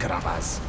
cravas.